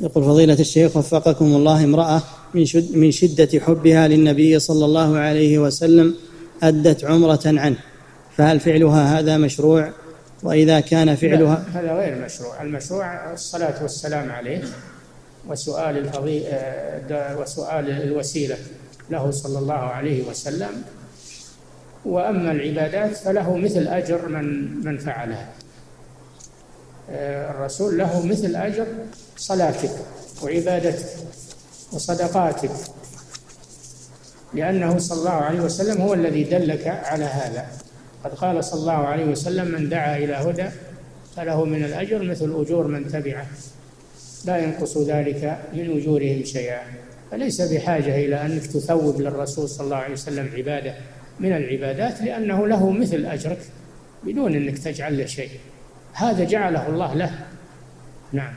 يقول فضيلة الشيخ وفقكم الله امرأة من, شد من شدة حبها للنبي صلى الله عليه وسلم أدت عمرة عنه فهل فعلها هذا مشروع؟ وإذا كان فعلها هذا غير مشروع. المشروع الصلاة والسلام عليه وسؤال الفضي... آه، وسؤال الوسيلة له صلى الله عليه وسلم وأما العبادات فله مثل أجر من من فعلها. الرسول له مثل أجر صلاتك وعبادتك وصدقاتك لأنه صلى الله عليه وسلم هو الذي دلك على هذا. قد قال صلى الله عليه وسلم من دعا إلى هدى فله من الأجر مثل أجور من تبعه لا ينقص ذلك من أجورهم شيئا. فليس بحاجة إلى أنك تثوب للرسول صلى الله عليه وسلم عبادة من العبادات لأنه له مثل أجرك بدون أنك تجعل له شيء. هذا جعله الله له. نعم.